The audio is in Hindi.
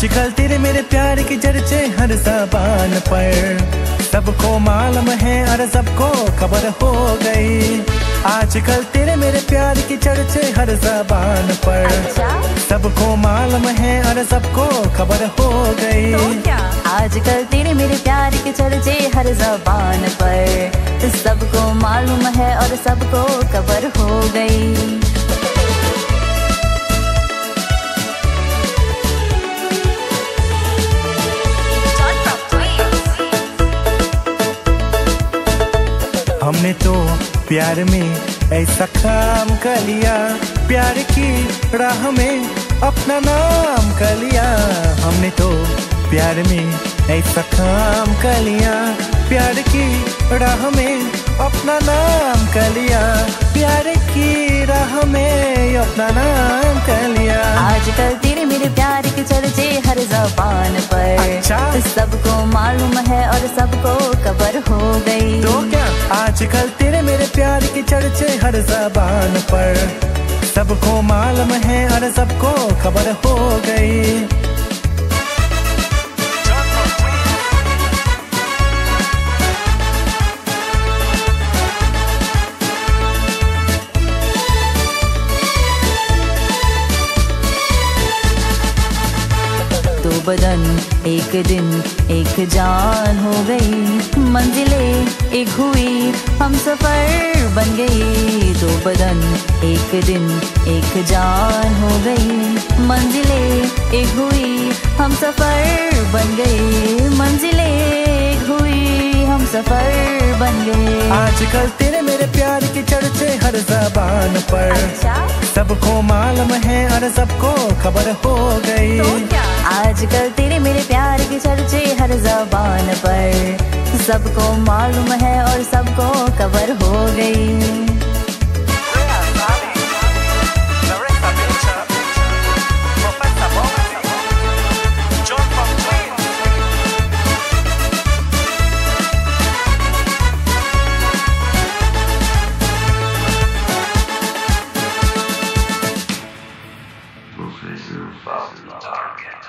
आजकल तेरे मेरे प्यार की चर्चे हर जबान पर। सबको मालूम है और सबको खबर हो गई। आजकल तेरे मेरे प्यार की चर्चे हर जबान पर। अच्छा। सबको मालूम है और सबको खबर हो गई। तो क्या? आजकल तेरे मेरे प्यार के चर्चे हर जबान पर। सबको मालूम है और सबको खबर हो गई। तो प्यार में ऐसा काम कर लिया। प्यार की राह में अपना नाम कर लिया। हमने तो प्यार में ऐसा काम कर लिया। प्यार की राह में अपना नाम कर लिया। प्यार की राह में अपना नाम कर लिया। आजकल तेरे मेरे प्यार के चर्चे हर जबान पर। अच्छा। सबको मालूम है और सबको खबर हो गई। तो क्या? आजकल तेरे मेरे प्यार की चर्चे हर जबान पर। सबको मालूम है और सबको खबर हो गई। बदन एक दिन एक जान हो गई। मंजिले एक हुई हम सफ़र बन गई। दो बदन एक दिन एक जान हो गई। मंजिले एक हुई हम सफ़र बन गए मंजिले एक हुई हम सफ़र बन गए। आजकल तेरे मेरे प्यार की चर्चे हर जबान पर। अच्छा। सबको मालूम है और सबको खबर हो गई। तो क्या? आजकल तेरे मेरे प्यार की चर्चे हर जबान पर सबको मालूम है और सबको खबर हो गई Professor Bob Target.